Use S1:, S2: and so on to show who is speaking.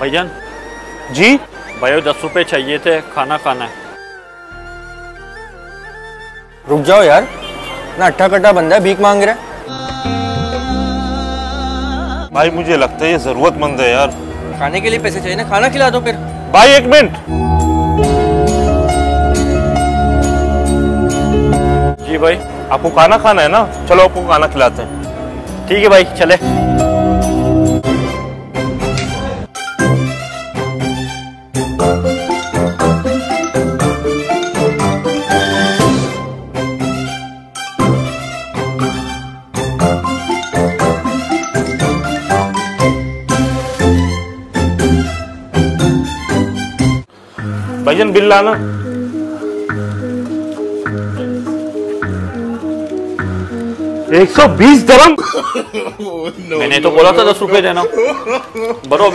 S1: भाईजान
S2: जी?
S1: भाई दस रुपए चाहिए थे खाना खाना है।
S3: रुक जाओ यार। ना अट्ठा कट्टा बंदा है भीख मांग रहा है।
S2: भाई मुझे लगता है ये जरूरतमंद है यार।
S3: खाने के लिए पैसे चाहिए ना? खाना खिला दो फिर।
S2: भाई एक मिनट।
S1: जी भाई।
S2: आपको खाना खाना है ना? चलो आपको खाना खिलाते हैं।
S1: ठीक है भाई चले।
S2: भाईजान बिल लाना एक सौ बीस दरम
S1: मैंने तो बोला था दस रुपए देना। बरो